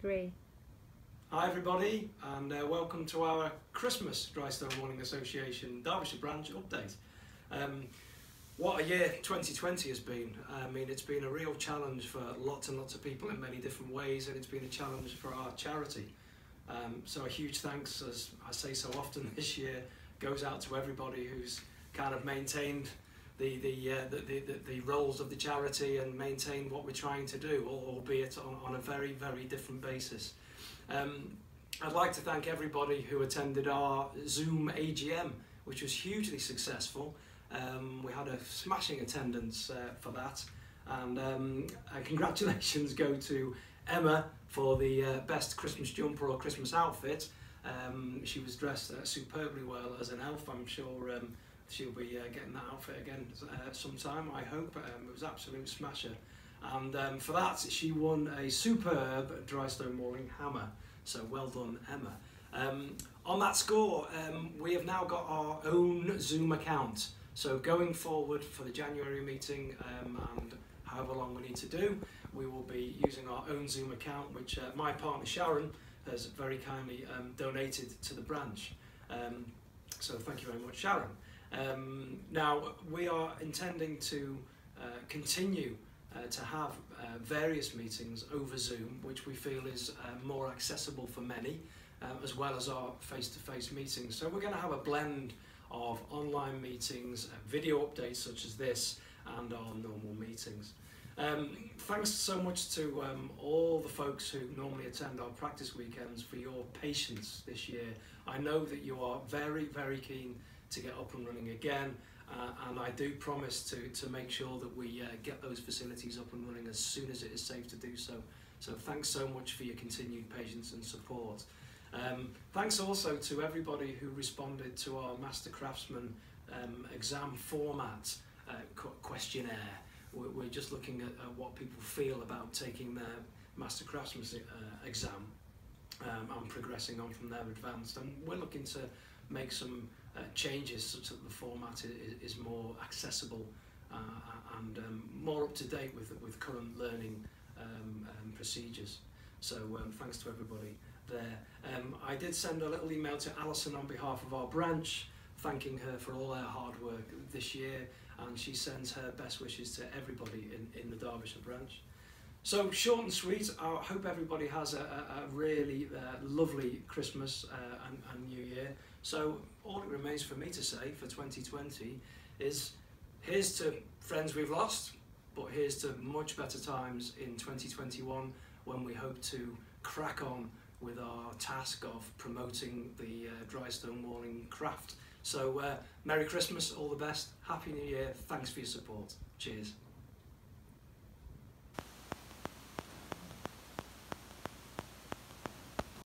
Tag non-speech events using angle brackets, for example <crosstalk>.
three. Hi everybody and uh, welcome to our Christmas Drystone Walling Association Derbyshire branch update. Um, what a year 2020 has been. I mean it's been a real challenge for lots and lots of people in many different ways and it's been a challenge for our charity. Um, so a huge thanks as I say so often <laughs> this year goes out to everybody who's kind of maintained the the, uh, the, the, the roles of the charity and maintain what we're trying to do, albeit on, on a very, very different basis. Um, I'd like to thank everybody who attended our Zoom AGM, which was hugely successful. Um, we had a smashing attendance uh, for that, and, um, and congratulations go to Emma for the uh, best Christmas jumper or Christmas outfit. Um, she was dressed uh, superbly well as an elf. I'm sure um, she'll be uh, getting that outfit again uh, sometime, I hope. Um, it was absolute smasher. And um, for that, she won a superb Drystone Walling hammer. So well done, Emma. Um, on that score, um, we have now got our own Zoom account. So going forward for the January meeting um, and however long we need to do, we will be using our own Zoom account, which uh, my partner Sharon has very kindly um, donated to the branch. So thank you very much, Sharon. Um, now, we are intending to uh, continue uh, to have uh, various meetings over Zoom, which we feel is uh, more accessible for many, uh, as well as our face-to-face -face meetings. So we're going to have a blend of online meetings, uh, video updates such as this, and our normal meetings. Um, thanks so much to um, all the folks who normally attend our practice weekends for your patience this year. I know that you are very, very keen to get up and running again. Uh, and I do promise to, to make sure that we uh, get those facilities up and running as soon as it is safe to do so. So thanks so much for your continued patience and support. Um, thanks also to everybody who responded to our Master Craftsman um, exam format uh, questionnaire. We're, just looking at, at what people feel about taking their Master Craftsman uh, exam um, and progressing on from there advanced. And we're looking to make some uh, changes such that the format is, is more accessible uh, and um, more up to date with, with current learning um, um, procedures. So um, thanks to everybody there. Um, I did send a little email to Alison on behalf of our branch, thanking her for all her hard work this year, and she sends her best wishes to everybody in, in the Derbyshire branch. So short and sweet, I hope everybody has a, a, a really uh, lovely Christmas uh, and, and New Year. So all it remains for me to say for 2020 is here's to friends we've lost, but here's to much better times in 2021 when we hope to crack on with our task of promoting the uh, Drystone Walling craft. So uh, Merry Christmas, all the best, Happy New Year, thanks for your support. Cheers.